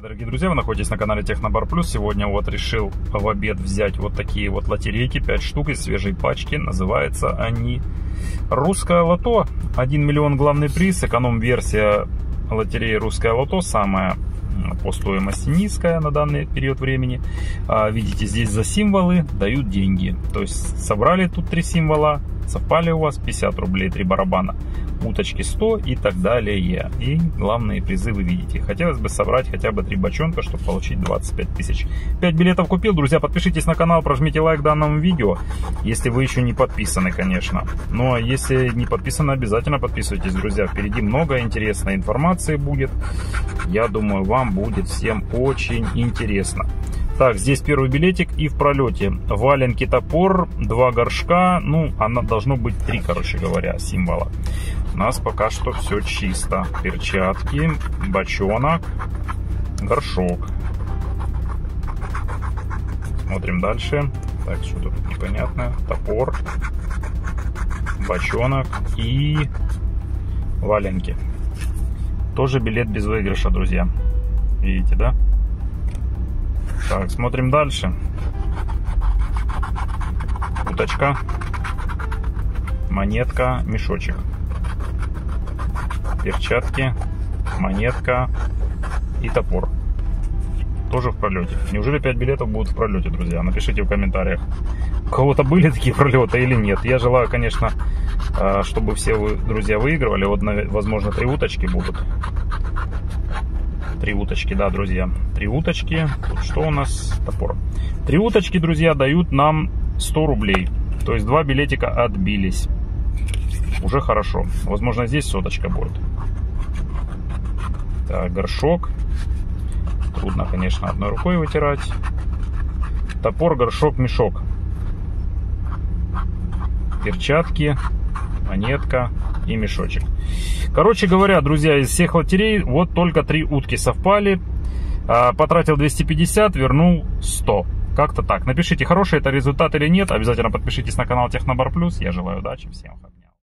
дорогие друзья, вы находитесь на канале Технобар Плюс. Сегодня вот решил в обед взять вот такие вот лотерейки, 5 штук из свежей пачки. Называются они «Русское лото». 1 миллион главный приз, эконом-версия лотереи «Русское лото» самая по стоимости низкая на данный период времени. А, видите, здесь за символы дают деньги. То есть собрали тут три символа, совпали у вас 50 рублей, три барабана уточки 100 и так далее. И главные призы вы видите. Хотелось бы собрать хотя бы 3 бочонка, чтобы получить 25 тысяч. 5 билетов купил. Друзья, подпишитесь на канал, прожмите лайк данному видео, если вы еще не подписаны, конечно. Но ну, а если не подписаны, обязательно подписывайтесь, друзья. Впереди много интересной информации будет. Я думаю, вам будет всем очень интересно. Так, здесь первый билетик и в пролете. Валенки топор, два горшка. Ну, она должно быть три, короче говоря, символа. У нас пока что все чисто. Перчатки, бочонок, горшок. Смотрим дальше. Так, что тут непонятно. Топор, бочонок и валенки. Тоже билет без выигрыша, друзья. Видите, да? Так, смотрим дальше. Уточка, монетка, мешочек. Перчатки, монетка и топор. Тоже в пролете. Неужели 5 билетов будут в пролете, друзья? Напишите в комментариях, у кого-то были такие пролеты или нет. Я желаю, конечно, а, чтобы все вы, друзья, выигрывали. Вот, возможно, три уточки будут. Три уточки, да, друзья. Три уточки. Тут что у нас? Топор. Три уточки, друзья, дают нам 100 рублей. То есть два билетика отбились. Уже хорошо. Возможно, здесь соточка будет. Так, горшок. Трудно, конечно, одной рукой вытирать. Топор, горшок, мешок. Перчатки, монетка, и мешочек. Короче говоря, друзья, из всех лотерей вот только три утки совпали. А, потратил 250, вернул 100. Как-то так. Напишите, хороший это результат или нет. Обязательно подпишитесь на канал Технобар Плюс. Я желаю удачи всем.